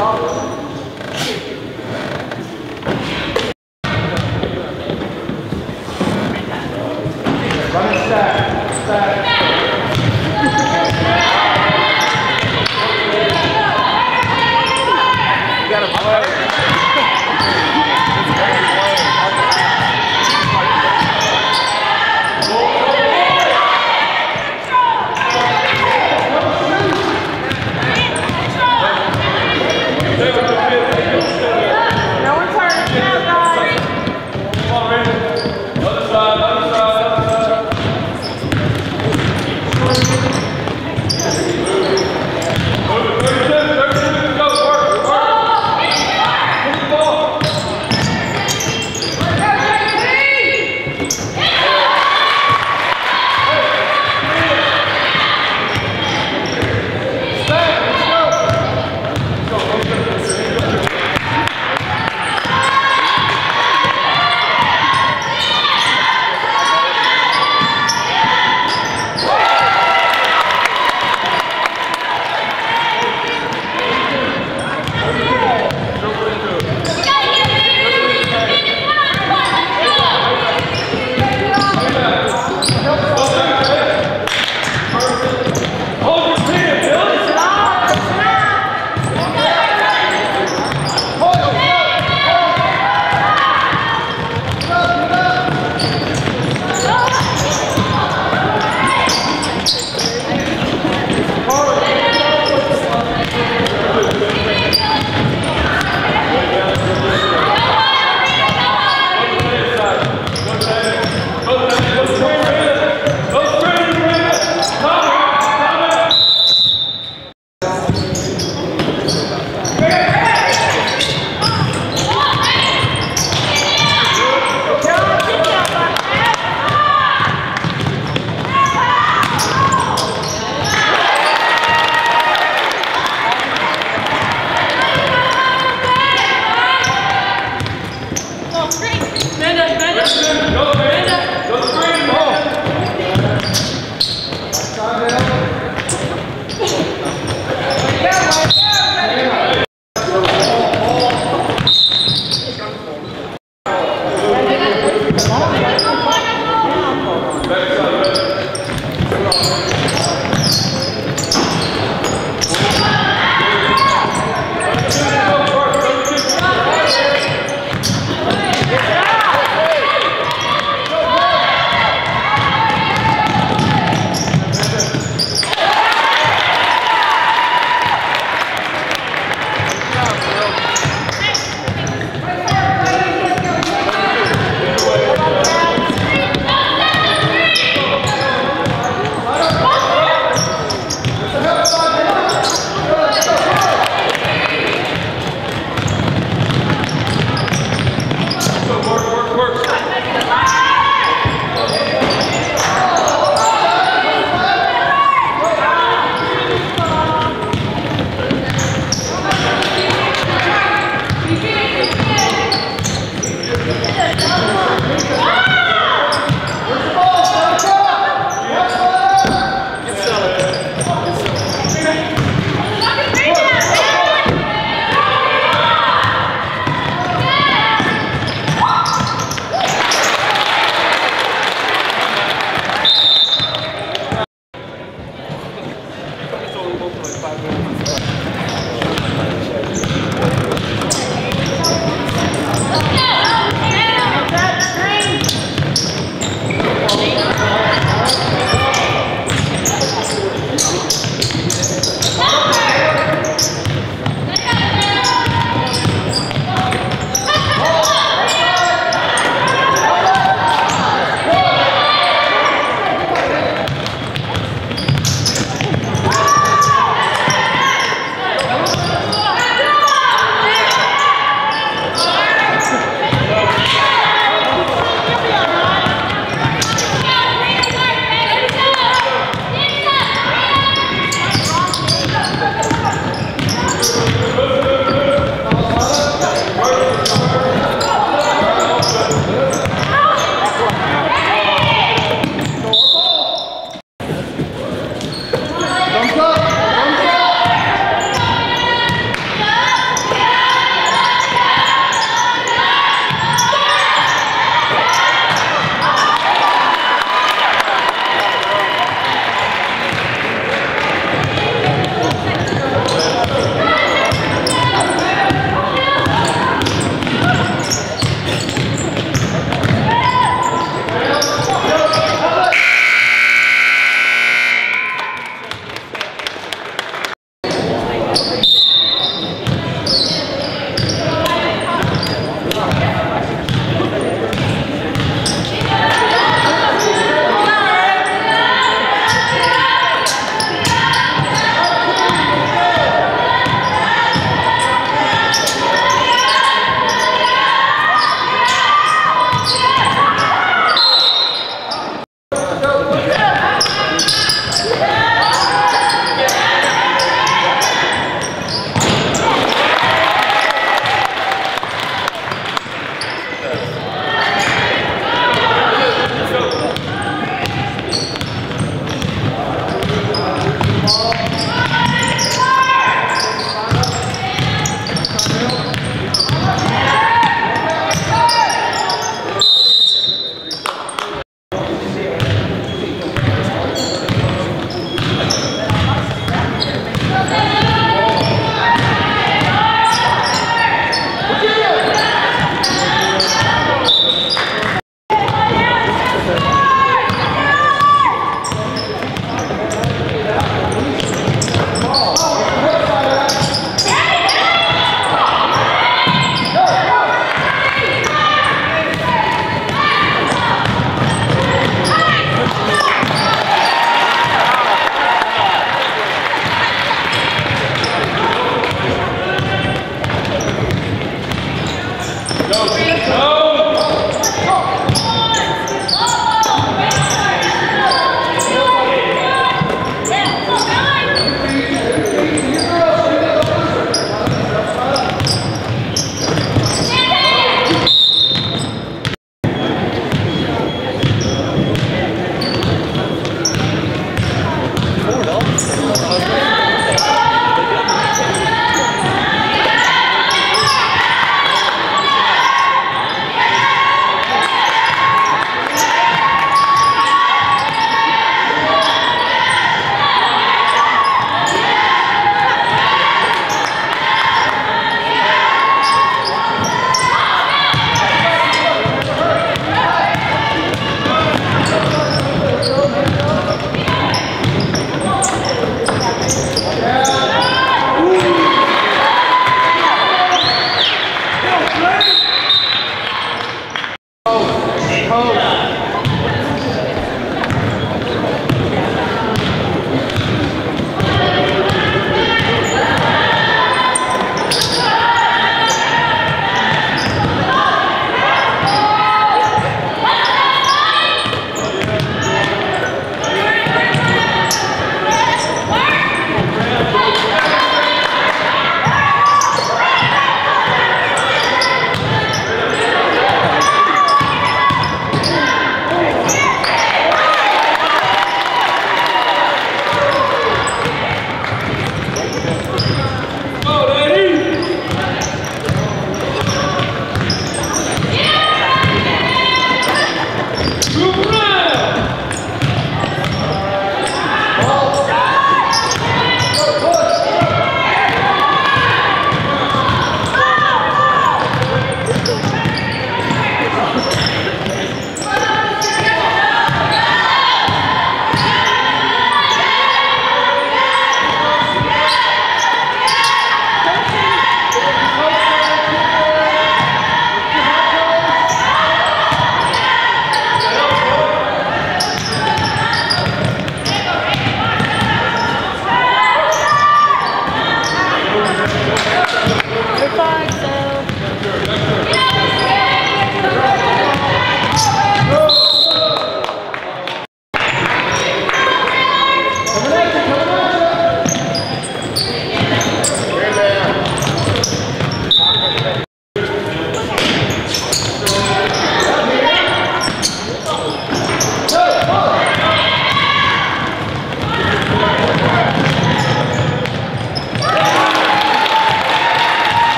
어.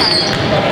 感人。